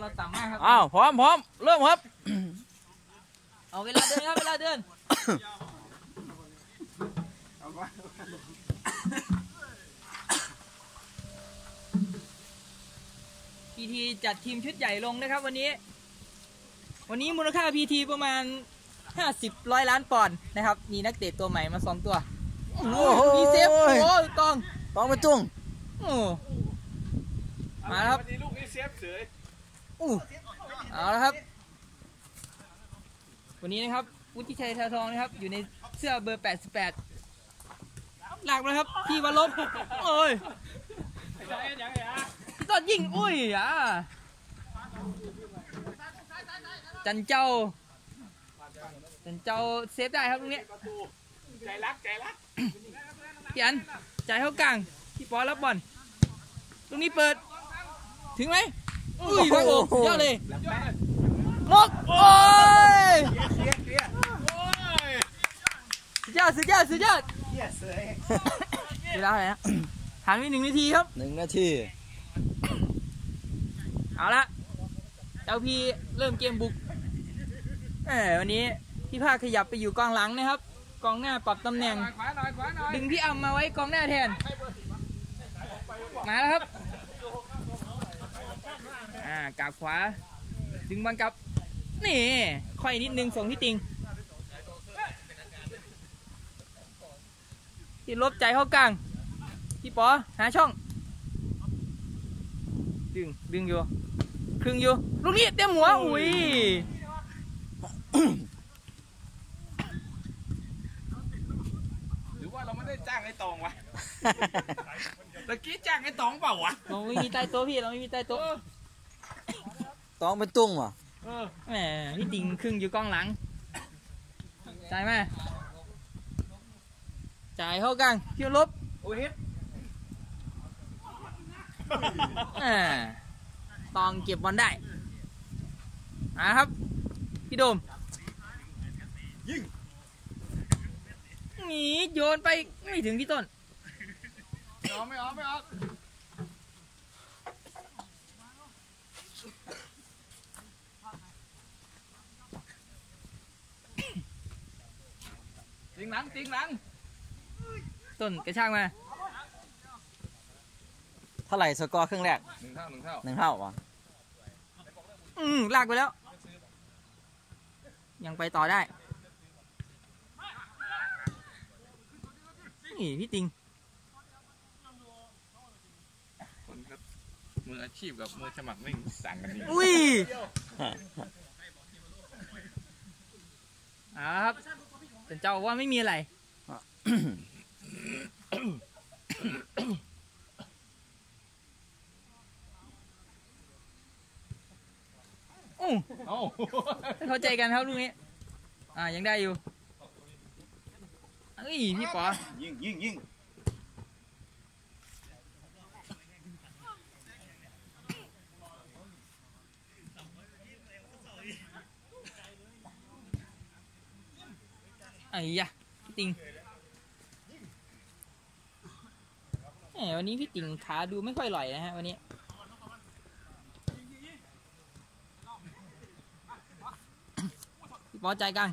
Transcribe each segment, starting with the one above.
เราต่ำมากครับ อ้าวพร้อมพร้อมเริ่มครับ เอาเวลาเดินครับเวลาเดินพีทีจัดทีมชุดใหญ่ลงนะครับวันนี้ วันนี้มูลค่าพีทีประมาณ 50ร้อยล้านปอนด์นะครับ มีนักเตะตัวใหม่มาสองตัวโอ้โหมีเซฟโอ้ยกองต้องไปจุ้งโอ้มาแล้วครับวันนี้ลูกนี้เซฟเสย อู้เอาละครับ วันนี้นะครับวุฒิชัยทาทองนะครับ อยู่ในเสื้อเบอร์ 88 หลักนะครับ พี่วันลบโอ้ยพี่ต้นยิงอุ้ยอะจันเจ้า จันเจ้าเซฟได้ครับตรงนี้ใจรักใจรักพี่อันจ่ายเข้ากลางพี่ปอรับบอลตรงนี้เปิด ถึงไหม อุ้ยโอ้โหสุดยอดเลยมกโอ้ยเคลียร์เคลียร์โอ้ยสุดยอดสุดยอดสุดยอดเคลียร์เสยเวลาอะไรนะผ่านไปหนึ่งนาทีครับหนึ่งนาที เอาละเจ้าพี่เริ่มเกมบุกเออวันนี้พี่ภาคขยับไปอยู่กองหลังนะครับ กองหน้าปรับตำแหน่งขวาหน่อยขวาหน่อยดึงพี่อัมมาไว้กองหน้าแทน มาแล้วครับ อ่ากาบขวา ดึงบอลกลับ นี่ค่อยนิดนึงส่งที่ติง ที่ลบใจเข้ากลางพี่ปอหาช่อง ดึง ดึงอยู่ ครึ่งอยู่ ลูกนี้เต็มหัว อุ้ยหรือว่าเราไม่ได้จ้างไอ้ตองวะตะกี้จ้างไอ้ตองเปล่าวะ เราไม่มีใต้โต๊ะพี่ เราไม่มีใต้โต๊ะ ต้องไปจุ้งว่ะเออแหมพี่ติงครึ่งอยู่กล้องหลังจ่ายมาจ่ายเข้ากลางพี่ลบโอ้ยเฮ็ดแหมตองเก็บบอลได้มาครับ พี่โดมยิงหนีโยนไปไม่ถึงพี่ต้นไม่ออกไม่ออกไม่ออก ติงหลังติงหลังต้นกระชากมาเท่าไหร่สกอร์ครึ่งแรกหนึ่งเท่าหนึ่งเท่าหนึ่งเท่าว่ะอืมลากไปแล้ว ยังไปต่อได้นี่พี่ติงคนครับมืออาชีพกับมือสมัครไม่สั่งกันนี่อุ้ยเอาละครับ แต่เจ้าว่าไม่มีอะไร อู้เอ้าไม่เข้าใจกันครับลูกนี้ อ่ายังได้อยู่เอ้ยพี่ป๋อ ยิงยิงยิง ไอ้ยะพี่ติงแหมวันนี้พี่ติงขาดูไม่ค่อยอร่อยนะฮะวันนี้พี่ปอใจกลาง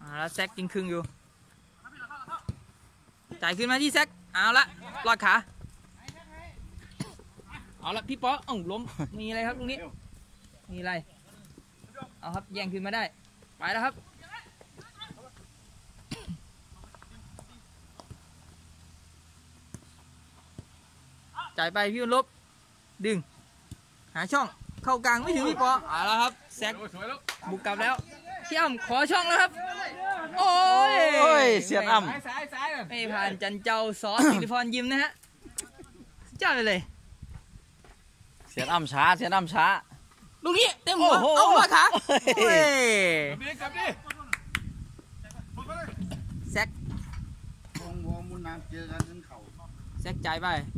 อ่าแล้วแซกกินครึ่งอยู่ จ่ายขึ้นมาที่แซกเอาละรอดขา เอาละพี่ปอเอ้าล้ม มีอะไรครับตรงนี้ มีอะไร เอาครับแย่งขึ้นมาได้ ไปแล้วครับ จ่ายไปพี่วันลบดึง หาช่องเข้ากลางไม่ถึงพี่ปอเอาละครับแซกโอ้ยสวยแล้วบุกกลับแล้วพี่อ้ำขอช่องแล้วครับ โอ้ยโอ้ยเสียดอ้ซ้ายซ้ายซ้ายไม่ผ่านจันเจ้าสอสิริพรยิมนะฮะสุดยอดไปเลยำเสียดอ้ำช้าเสียดอ้ำช้าลูกนี้เต็มหัวโอ้โหเอาหัวขาเฮ้ยเฮ้ยกลับดิกลับดิแซกวงวงมุนน้ำเจอกันจนเขาแซกจ่ายไปโอ้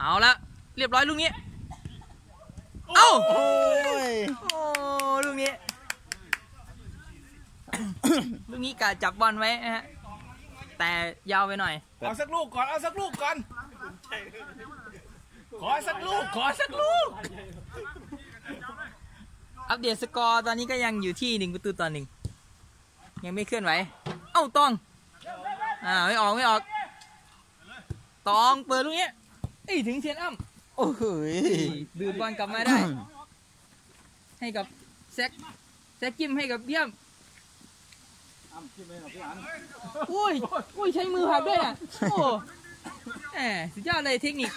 เอาละเรียบร้อยลูกนี้ เอ้าโอ้ยโอ้ลูกนี้ ลูกนี้กะจับบอลไว้นะฮะ แต่ยาวไปหน่อย เอาสักลูกก่อน เอาสักลูกก่อน ขอสักลูก ขอสักลูก อัปเดตสกอร์ตอนนี้ก็ยังอยู่ที่หนึ่งประตูต่อหนึ่ง ยังไม่เคลื่อนไหว เอ้าตอง อ่าไม่ออกไม่ออก ตองเปิดลูกนี้เอ้ยถึงเชียนอ้ำโอ้โหยดูดบอลกลับมาได้ ให้กับแซกแซกจิ้มให้กับเยี่ยมอ้ำขึ้นไปหน่อยพี่อันอุ้ยอุ้ยใช้มือหักด้วยน่ะโอ้แหมสุดยอดเลยเทคนิค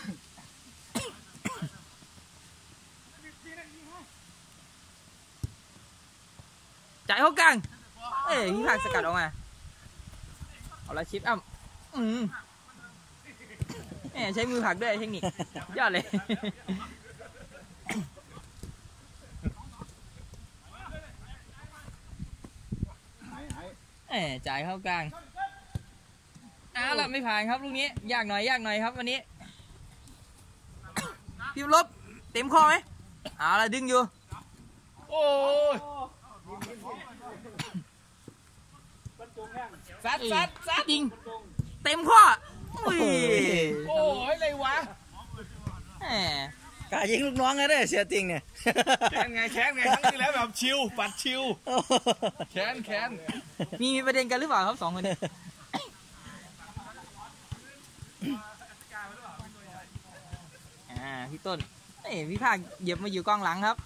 จ่ายเข้ากลาง เอ้ยพี่ผักสกัดออกมา เอาละชิปอ้ำอืมแหมใช้มือผลักด้วยเทคนิคสุดยอดเลยหายหายแหมจ่ายเข้ากลางเอาละไม่ผ่านครับลูกนี้ ยากหน่อยยากหน่อยครับวันนี้พี่ลบเต็มข้อไหมเอาละดึงอยู่ โอ้ย ซัดซัดซัดจริง เต็มข้ออุ้ยโอ้ยอะไรวะแหมกล้ายิงลูกน้องเลยเด้อเสียติงเนี่ยแค้นไงแค้นไงครั้งที่แล้วแบบชิวปัดชิวแค้นแค้นมีมีประเด็นกันหรือเปล่าครับสองคนนี้อ่าพี่ต้นเอ้ยพี่ภาคเหยียบมาอยู่กองหลังครับ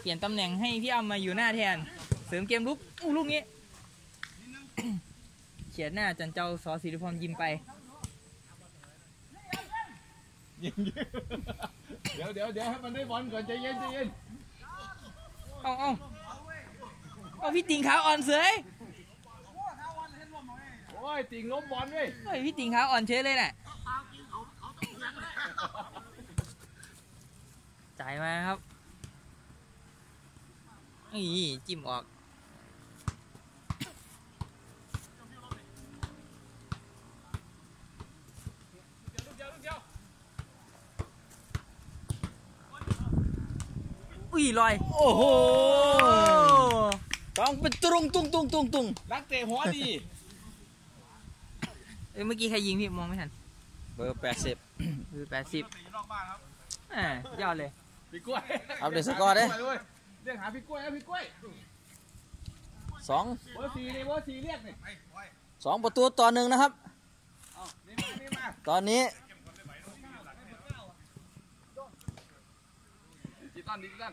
เปลี่ยนตำแหน่งให้พี่อ้ำมาอยู่หน้าแทน เสริมเกมลุกอู้ลูกนี้ เฉียดหน้าจันเจ้าสอศิริพรยิมไป ยิงเดี๋ยวเดี๋ยวเดี๋ยวให้มันได้บอลก่อนใจเย็นใจเย็นเอาเอาเอาพี่ติงขาวอ่อนเสยโอ้ยติงล้มบอลเว้ยเฮ้ยพี่ติงขาวอ่อนเฉยเลยน่ะจ่ายมาครับนี่จิ้มออก อุ้ยลอย โอ้โหโอ้ต้องเป็นตรุงตุงตุงตุงตุงนักเตะหัวดีเอ้ยเมื่อกี้ใครยิงพี่มองไม่ทันเบอร์แปดสิบคือแปดสิบอ่ายอดเลยพี่กล้วยอัปเดตสกอร์ดิเว้ยเรียกหาพี่กล้วยนะพี่กล้วยสองเบอร์สี่นี่เบอร์สี่เรียกนี่สองประตูต่อหนึ่งนะครับเอานี่มานี่มาตอนนี้ดิจิตอลดิจิตอล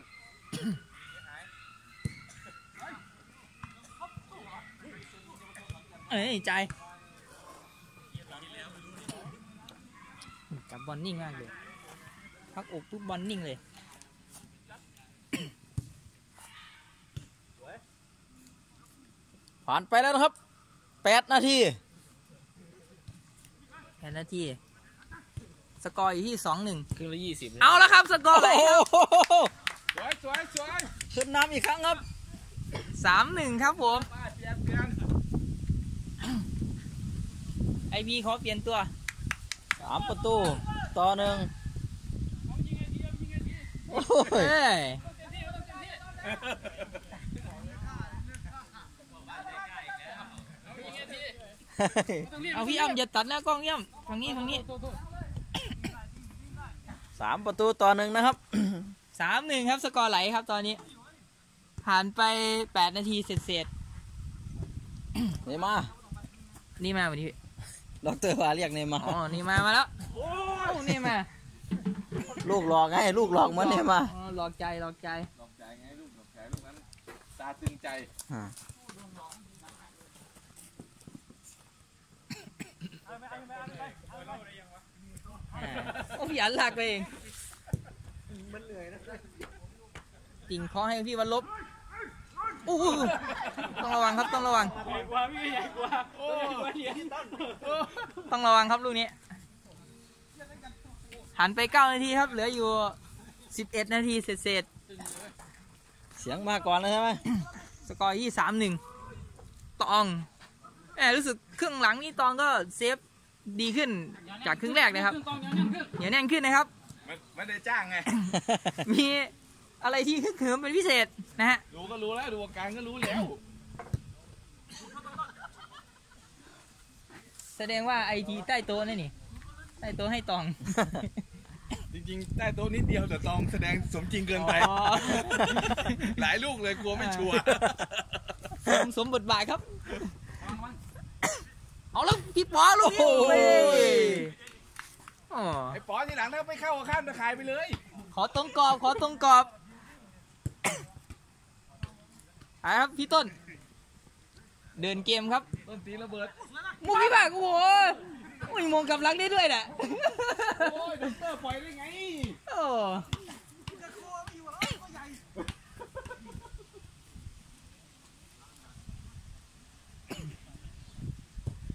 เอ้ยใจจับบอลนิ่งมากเลยพักอกปุ๊บบอลนิ่งเลยผ่านไปแล้วนะครับแปดนาทีแค่นาทีสกอร์อยู่ที่สองหนึ่งครึ่งละยี่สิบเอาแล้วครับ สกอร์ไหลครับโอ้โหส วยสวยสวยขึ้นน้ำอีกครั้งครับสามหนึ่งครับผมป้าเปลี่ยนเปลี่ยนไอพีเขาเปลี่ยนตัวสามประตูต่อหนึ่งโอ้ยเอ้ยเอาพี่อ้ำอย่าตัดหน้ากล้องเยี่ยมฝั่งนี้ฝั่งนี้สามประตูต่อหนึ่งนะครับ สามหนึ่งครับสกอร์ไหลครับตอนนี้ ผ่านไปแปดนาทีเสร็จเสร็จนี่มาๆนี่มาวันนี้ดอกเตอร์ว่าเรียกเนมาอ๋อนี่มามาแล้วโอ้นี่มา ลูกหลอกไงลูกหลอกเหมือนเนมาอ๋อหลอกใจหลอกใจหลอกใจไงลูกหลอกใจลูกนั้นตาตึงใจอ่าอ่าโอ้พี่อันหลักไปเอง จริงขอให้พี่วันลบอู้หูต้องระวังครับต้องระวังโอ้ยต้องระวังครับลูกนี้หันไป9นาทีครับ เหลืออยู่11นาทีเสร็จเสียงมาก่อนแล้วใช่ไหมๆสกอร์ที่3-1ตองแหมรู้สึกครึ่งหลังนี่ตองก็เซฟดีขึ้นจากครึ่งแรกนะครับเหนียวแน่นขึ้นนะครับ ไม่ไม่ได้จ้างไง มีอะไรที่คึกเขิมเป็นพิเศษนะฮะ ดูก็รู้แล้ว ดูอาการก็รู้แล้ว แสดงว่าไอทีใต้โต๊ะนี่นี่ ใต้โต๊ะให้ตอง จริงๆ ใต้โต๊ะนิดเดียวแต่ตองแสดงสมจริงเกินไป อ๋อ หลายลูกเลยกลัวไม่ชัวร์ สมสมบทบาทครับ เอาแล้วพี่ปอลูกโอ้โหอ๋อ ไอ้ป๋อทีหลังถ้าไม่เข้าก็ข้ามตะข่ายไปเลย ขอตรงกรอบ ขอตรงกรอบไปครับพี่ต้น เดินเกมครับ ต้นตีระเบิด มุกพี่บากโอ้โหอุ้ยมงกับลักได้ด้วยแหละ โอ้ยด็อกเตอร์ปล่อยได้ไง โอ้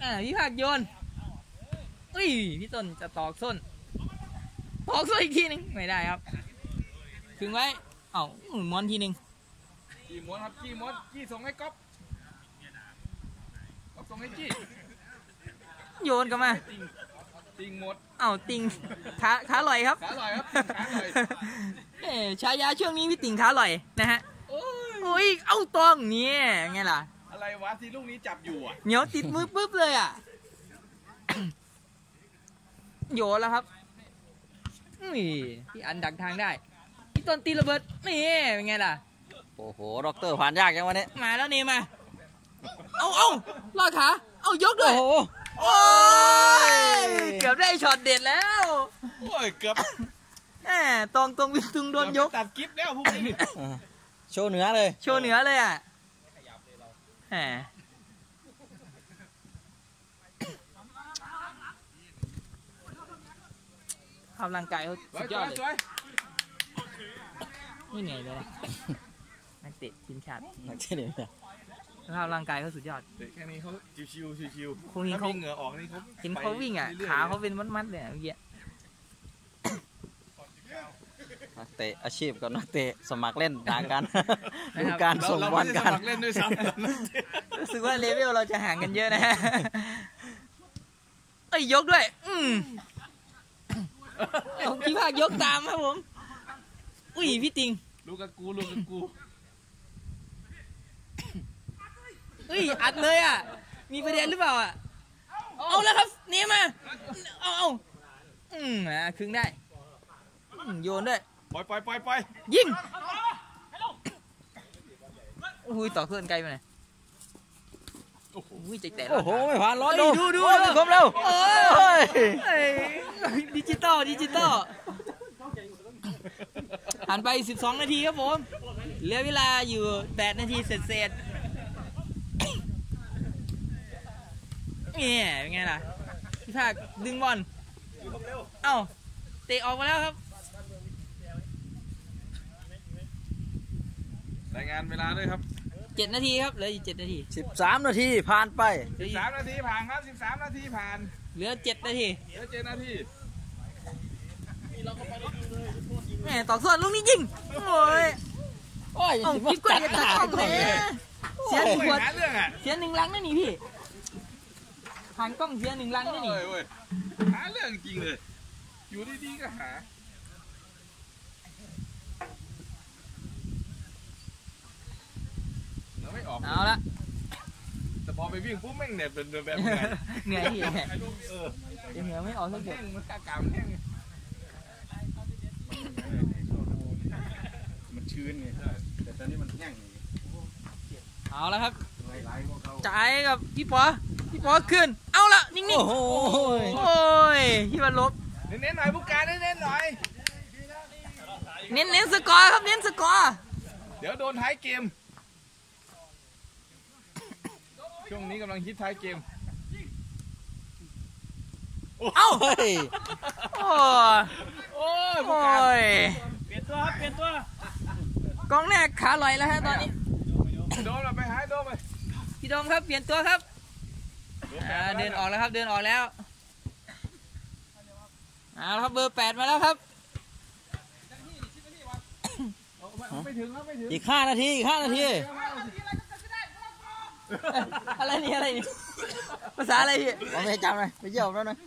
อ่าพี่ภาคโยน อุ้ยพี่ต้นจะตอกส้น ตอกส้นอีกทีหนึงไม่ได้ครับถึงไว้ เอ้าอืมมอนทีหนึ่งกี่ม้วนครับกี่ม้วนกี่ส่งให้ก๊อฟก๊อฟส่งให้กี่โยนกลับมาติงติงหมดเอ้าติงขาขาลอยครับขาลอยครับขาลอยเอ้ฉายาช่วงนี้พี่ติ่งขาลอยนะฮะโอ้ยโอ้ยเอ้าตองเนี่ยไงล่ะอะไรวะที่ลูกนี้จับอยู่อะเหนียวติดมือปุ๊บเลยอะ โยนแล้วครับนี่พี่อันดักทางได้พี่ต้นตีระเบิดนี่เป็นไงล่ะโอ้โหด็อกเตอร์ผ่านยากจังวันนี้มาแล้วนี่มาเอาเอาลอดขาเอายกด้โอ้วยโหโอ้ยเกือบได้ช็อตเด็ดแล้วโอ้ยเกือบแหมตรงตรงวิตุงโดนยกเกือบตัดกิฟแล้วพวกนี้อ่าโชว์เหนือเลย โชว์เหนือเลยอะแหม ทำร่างกายเขาสวสุยดสยอวดยเลยสวยไม่เหนื่อยเลยนะนักเตะทีมชาตินักเตะเนี่ยสภาพร่างกายเขาสุดยอดเตะแค่นี้เขาชิวๆชิวพรุ่งนี้ถ้าเขามีเหงื่อออกนี่เขาเห็นเขาวิ่งอะไปรื่ยๆขาเขาเป็นมัดๆเลยอะเมื่อกี้นักเตะอาชีพกับนักเตะสมัครเล่นต่างกันดูการเราส่งเราบอไม่ลได้กัสนมัครเล่นด้วยซ้ำรู้สึกว่าเลเวลเราจะห่างกันเยอะนะเอ้ยยกด้วย อืม เอาพี่ภาคยกตามครับผม อุ้ยพี่ติง ลูกกับกูลูกกับกูเฮ้ยอัดเลยอะ มีประเด็นหรือเปล่าอะ เอาแล้วครับเนยมา เอาเอาอืมอะครึ่งได้อืมโยนด้วย ปล่อยปล่อยปล่อยปล่อยยิง อุ้ยต่อเพื่อนไกลไปหน่อย โอ้โหอุ้ยใจแตกโอ้โหไม่ผ่านร้อยเฮ้ดูยดูดูโอ้ยดูครบแล้วโอ้เฮ้ยยเอ้ยดิจิตอลดิจิตอลผ่านไป 12 นาทีครับผมเหลือเวลาอยู่ 8 นาทีเสร็จเสร็จๆเนี่ยเป็นไงล่ะพี่ภาคดึงบอลเอ้าเตะออกมาแล้วครับรายงานเวลาด้วยครับ 7นาทีครับเหลืออีก7นาทีสิบสามนาทีผ่านไปเหลืออีก13นาทีผ่านครับ13นาทีผ่านเหลือ7นาทีเหลือ7นาทีแหม่ตอกส่วนลูกนี้ยิงโอ้ยโอ้ยเอ้าพี่กวาดจะตัดออกเลยเสียหนึ่งโอ้ยขวดหาเรื่องอะเสียหนึ่งลังนั่นนี่พี่หันกล้องเสียหนึ่งลังนั่นนี่โอ้ยโอ้ยหาเรื่องจริงเลยอยู่ดีๆก็หาเราไม่ ออกเอาละแต่พอไปวิ่งปุ๊บแม่งเนี่ยเป็นแบบไงเหนื่อยพี่เออเดี๋ยวเหงื่อไม่ออกสักหยแห้ดงมันกากามแห้งมันชื้นไงแต่ตอนนี้มันแห้งเอาละครับไหลๆพวกเขาจ่ายกับพี่ปอพี่ปอขึ้น เอาละนิ่งโอ้โหๆโอ้ยพี่วันลบ เน้นๆหน่อยผู้การเน้นๆหน่อย เน้นเน้นสกอร์ครับเน้นสกอร์ เดี๋ยวโดนท้ายเกม ช่วงนี้กำลังฮิตท้ายเกม เอ้าเฮ้ยโอ้โอ้ยโหผู้การเปลี่ยนตัวครับเปลี่ยนตัวกองแรกขาลอยแล้วฮะตอนนี้ โดนเราไปหายโดนไปพี่โดมครับเปลี่ยนตัวครับอ่าเดินออกแล้วครับเดินออกแล้วเอาละครับเบอร์แปดมาแล้วครับไม่ถึงแล้วไม่ถึงอีกห้านาทีอีกห้านาทีอะไรนี่อะไรนี่ภาษาอะไรพี่ผมไม่จำเลยไปเยี่ยมแล้วนะ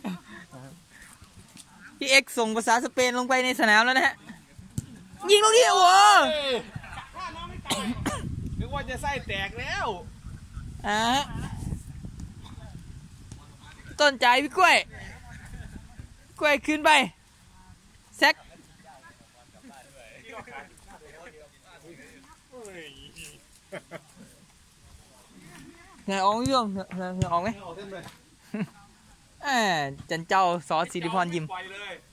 พี่เอ็กซ์ส่งภาษาสเปนลงไปในสนามแล้วนะฮะยิงลูกนี้โอ้โหนึกว่าจะไส้แตกแล้วอ่าฮะต้นใจพี่กล้วย กล้วยขึ้นไปแซกเหงื่อออกไหมพี่อมเหงื่อเหงื่อเงื่อออกไหมเอนจันเจ้าสอสิริพรยิม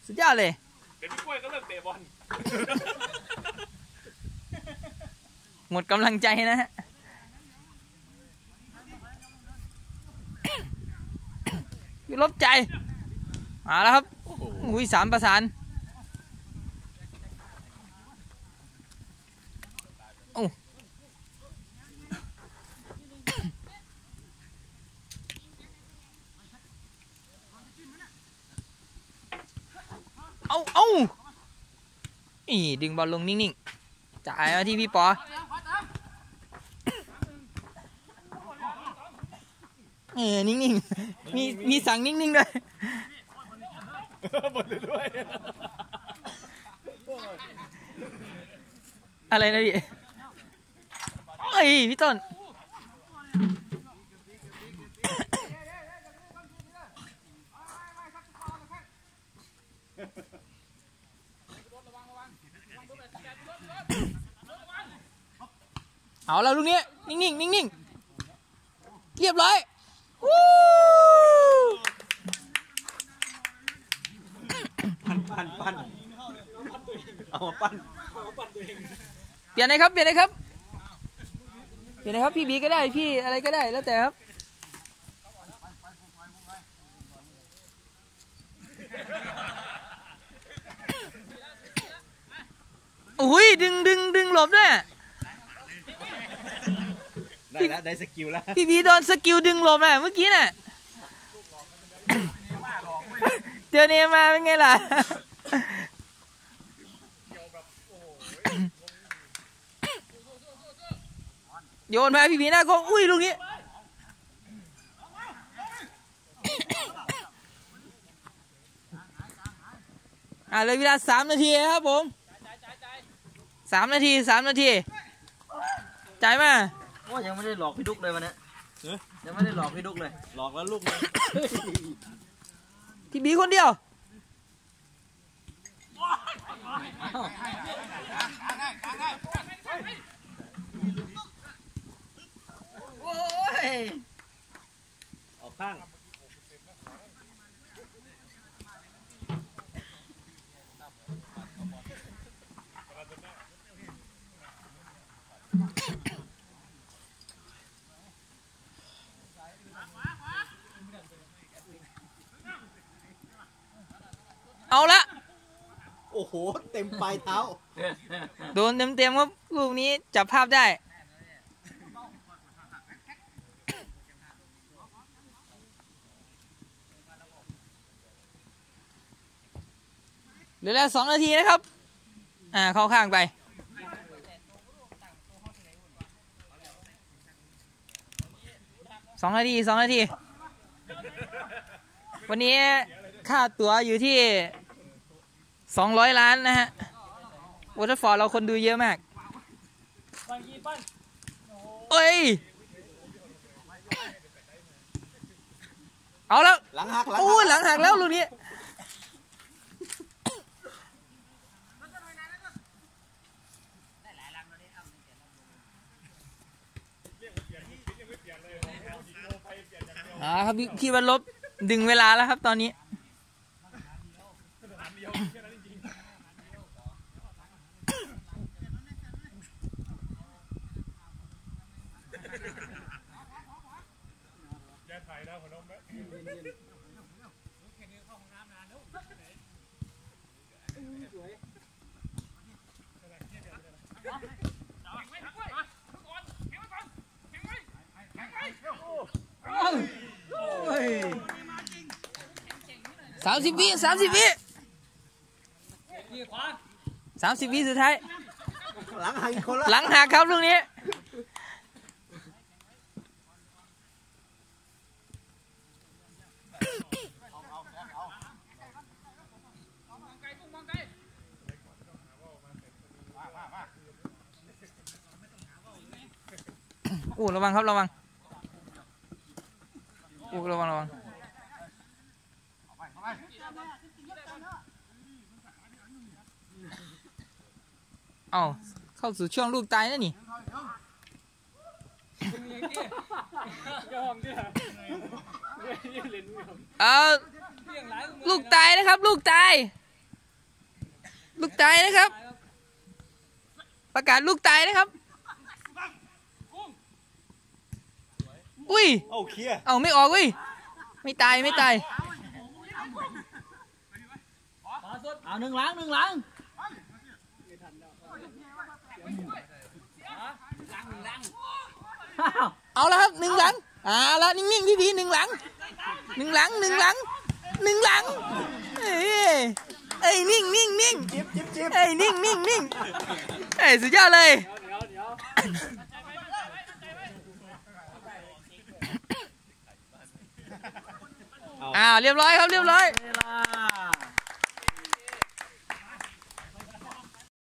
สุดยอดเลยเดี๋ยวพี่กล้วยก็เลิกเตะบอลหมดกำลังใจนะฮะลบใจ มาแล้วครับ อุ้ยสามประสาน เอาเอาอีดึงบอลลงนิ่งๆจ่ายมาที่พี่ปอเออนิ่งๆ มีมีสั่งนิ่งๆด้วยบอลด้วย อะไรนะพี่เอ้ยพี่ต้น เอาแล้วลูกนี้ นิ่งๆนิ่งๆเรียบร้อยวู้ปั้นปั้นปั้นเอามาปั้นเปลี่ยนเลยครับเปลี่ยนเลยครับเปลี่ยนเลยครับพี่บีก็ได้พี่อะไรก็ได้แล้วแต่ครับอุ้ยดึงดึงดึงหลบด้วย ได้แล้วได้ skill แล้วพี่บีโดน skill ดึงหลบน่ะเมื่อกี้น่ะเจอเนย์มาร์เป็นไงล่ะโยนมาพี่บีหน้าก็อุ้ยลูกนี้อ่าเหลยเวลาสามนาทีครับผมสามนาทีสามนาทีจ่ายมา โอ้ยังไม่ได้หลอกพี่ดุกเลยวันนี้ยังไม่ได้หลอกพี่ดุกเลย หลอกแล้วลูกเลยพี่บีคนเดียวโอ้ยออกข้าง เอาละโอ้โห เต็มปลายเท้า โดนเต็มๆครับลูกนี้จับภาพได้ เหลือแล้วสองนาทีนะครับ อ่า เข้าข้างไปสองนาทีสองนาที วันนี้ค่าตั๋วอยู่ที่ สองร้อยล้านนะฮะวอเตอร์ฟอร์ดเราคนดูเยอะมากเอ้ย เอาแล้ว หลังหัก หลังโอ้ยหลังหักแล้วลูกนี้อ่าครับพี่พี่วันลบดึงเวลาแล้วครับตอนนี้ สามสิบวิสามสิบวิสามสิบวิสุดท้าย หลังหักอีกคนละหลังหักครับลูกนี้ อู้ระวังครับระวังอู้ระวังระวังเอาเข้าสู่ช่วงลูกตายนะนี่เออลูกตายนะครับ ลูกตาย ลูกตายนะครับ ประกาศลูกตายนะครับ อุ้ยโอ้เคลียร์เอาไม่ออกเว้ย ไม่ตายไม่ตาย เอาหนึ่งหลังหนึ่งหลังเอาแล้วครับหนึ่งหลังเอาแล้วนิ่งๆพี่พีหนึ่งหลังหนึ่งหลังหนึ่งหลังหนึ่งหลังเอ้ยเอ้ยนิ่งนิ่งนิ่งเอ้ยนิ่งนิ่งนิ่งเอ้ยสุดยอดเลย อ้าวเรียบร้อยครับเรียบร้อย เวลา